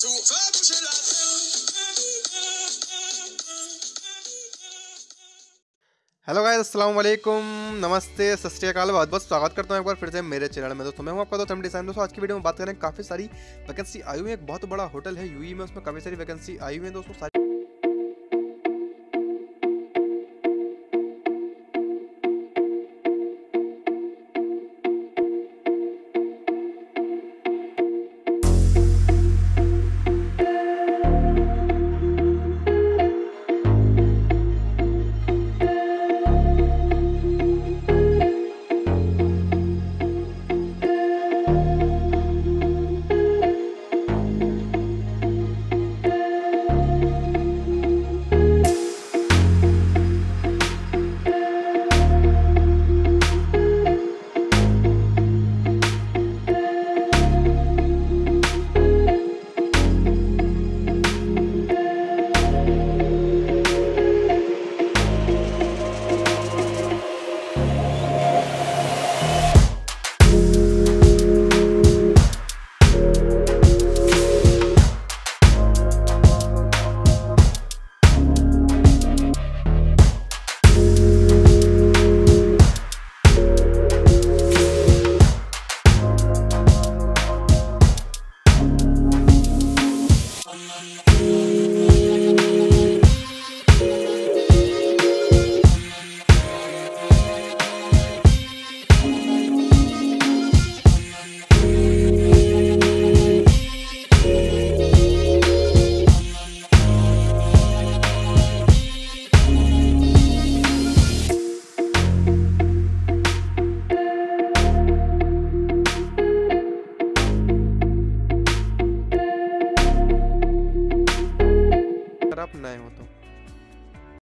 Hello guys अस्सलाम वालेकुम नमस्ते सत बहुत बहुत स्वागत करता हूँ एक बार फिर से मेरे चैनल में। दोस्तों, मैं हूँ आपका दोस्त एम डिज़ाइन दोस्तों आज की वीडियो में बात करें, काफ़ी सारी वैकेंसी आई हुई है। एक बहुत बड़ा होटल है यूई में, उसमें काफ़ी सारी वैकेंसी आई हुई है दोस्तों। सारी अगर आप नए हो तो।